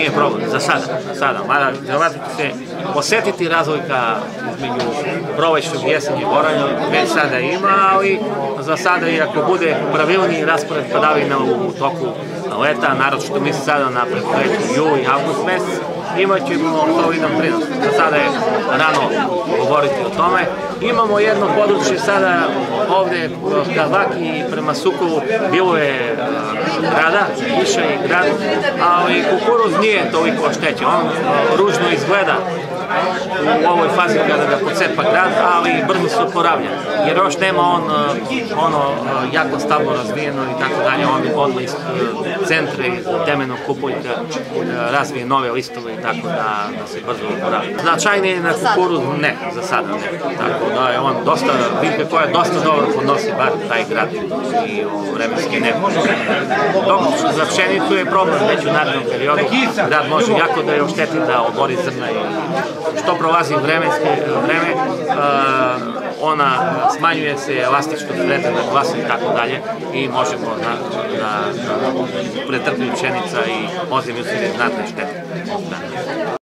nije problem, za sada, za sada. Mada, vjerovatno će se osetiti razlika između prolećnog i jesenjeg oranja, već sada ima, ali za sada i ako bude pravilni raspored padavina u toku leta, naročito mi sada na predpoveću jul i avgust mesec, imat ćemo solidan prinos. Za sada je rano govoriti o tome. Imamo jedno područje sada ovde ka Vaki prema Sukovu, bilo je grada, Iša i grad, ali kukuruz nije toliko oštećen. On ružno izgleda u ovoj fazi kada ga pocepa grad, ali brzo se oporavlja. Jer još nema on ono jako stabilno razvijeno i tako dalje, on odmah iz centra iz temenog kupuljka razvije nove listove i tako da, da se brzo oporavlja. Značajnije na kukuruz ne, za sada ne. Tako da je on dosta, biljka koja dosta dobro podnosi bar taj grad i u vremenske nepožele. Dok za pšenicu je problem već u narednom periodu, grad može jako da je ošteti da obori zrna i što prolazi vremenske vreme, ona smanjuje se elastičnost kretanja glasa i tako dalje i možemo da, da, da pretrpi pšenica i ozimlju se znatne štete.